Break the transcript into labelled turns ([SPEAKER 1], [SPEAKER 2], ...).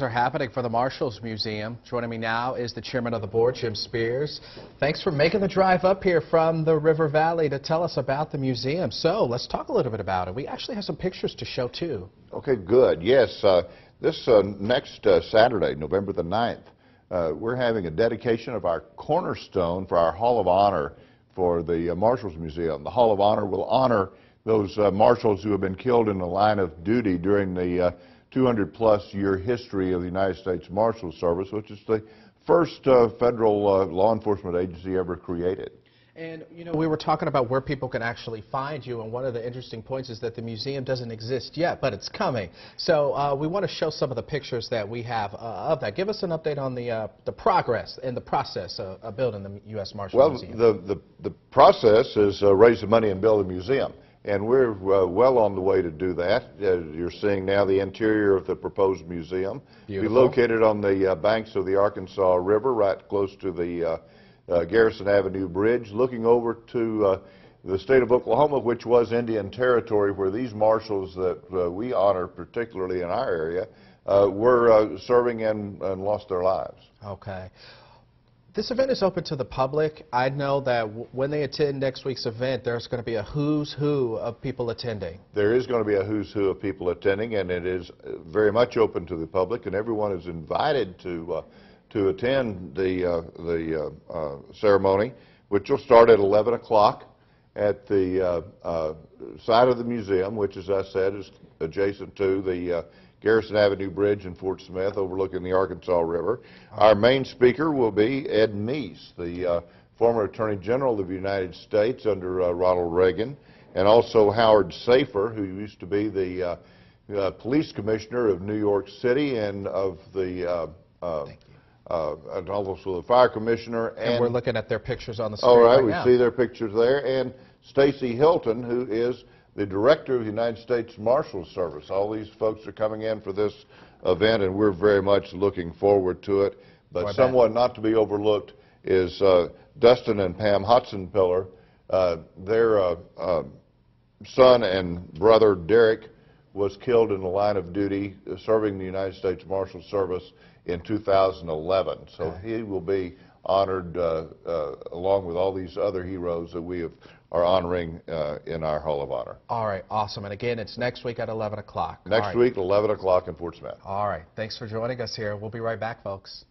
[SPEAKER 1] Things are happening for the Marshals Museum. Joining me now is the chairman of the board, Jim Spears. Thanks for making the drive up here from the River Valley to tell us about the museum. So let's talk a little bit about it. We actually have some pictures to show too.
[SPEAKER 2] Okay, good. Yes, uh, this uh, next uh, Saturday, November the 9th, uh, we're having a dedication of our cornerstone for our Hall of Honor for the uh, Marshals Museum. The Hall of Honor will honor those uh, marshals who have been killed in the line of duty during the 200 plus year history of the United States Marshal Service, which is the first uh, federal uh, law enforcement agency ever created.
[SPEAKER 1] And, you know, we were talking about where people can actually find you, and one of the interesting points is that the museum doesn't exist yet, but it's coming. So uh, we want to show some of the pictures that we have uh, of that. Give us an update on the, uh, the progress and the process of, of building the U.S. Marshal
[SPEAKER 2] well,
[SPEAKER 1] Museum.
[SPEAKER 2] Well, the, the, the process is uh, raise the money and build a museum. And we're uh, well on the way to do that. Uh, you're seeing now the interior of the proposed museum.
[SPEAKER 1] Beautiful.
[SPEAKER 2] Be located on the uh, banks of the Arkansas River, right close to the uh, uh, Garrison Avenue Bridge, looking over to uh, the state of Oklahoma, which was Indian Territory, where these marshals that we honor, particularly in our area, were serving and, and lost their lives.
[SPEAKER 1] Okay. This event is open to the public. I know that when they attend next week's event, there's going to be a who's who of people attending.
[SPEAKER 2] There is going to be a who's who of people attending, and it is uh, very much open to the public, and everyone is invited to uh, to attend the uh, the uh, uh ceremony, which will start at 11 o'clock at the uh, side of the museum, which, as I said, is adjacent to the Garrison Avenue Bridge in Fort Smith overlooking the Arkansas River. Our main speaker will be Ed Meese, the uh, former Attorney General of the United States under uh, Ronald Reagan, and also Howard Safir, who used to be the uh, uh police commissioner of New York City and of the uh, uh, uh, and also the fire commissioner.
[SPEAKER 1] And, and, we're looking at their pictures on the screen
[SPEAKER 2] All right,
[SPEAKER 1] right
[SPEAKER 2] we
[SPEAKER 1] now.
[SPEAKER 2] see their pictures there. And Stacy Hylton, who is the director of the United States Marshal Service. All these folks are coming in for this event, and we're very much looking forward to it. But somewhat not to be overlooked is uh, Dustin and Pam Hotsinpiller. Uh, their uh, um, son and brother, Derek, was killed in the line of duty serving the United States Marshal Service in 2011. So he will be honored uh, uh, along with all these other heroes that we have are honoring uh, in our Hall of Honor.
[SPEAKER 1] All right, awesome. And again, it's next week at 11 o'clock.
[SPEAKER 2] Next
[SPEAKER 1] right.
[SPEAKER 2] week, 11 o'clock in Fort Smith.
[SPEAKER 1] All right. Thanks for joining us here. We'll be right back, folks.